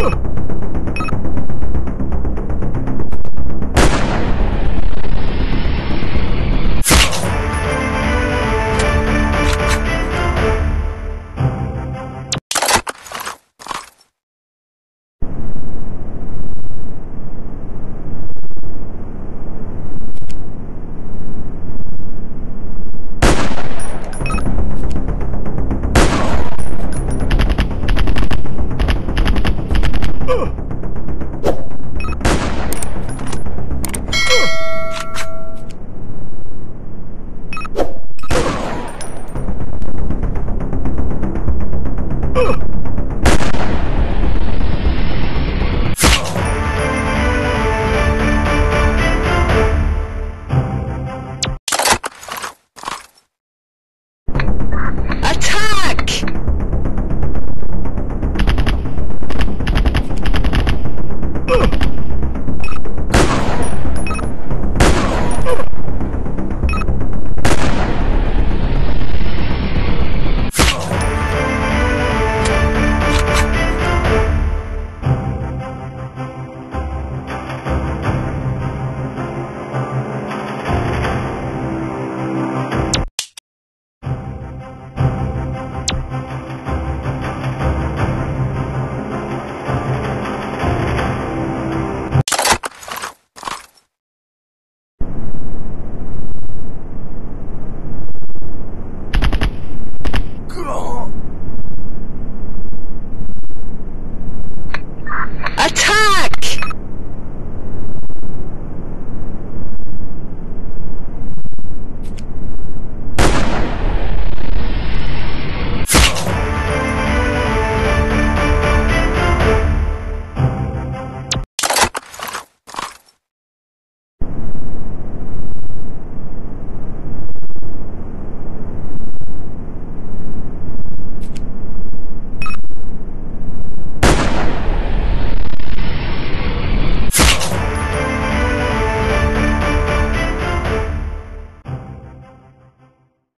Ugh!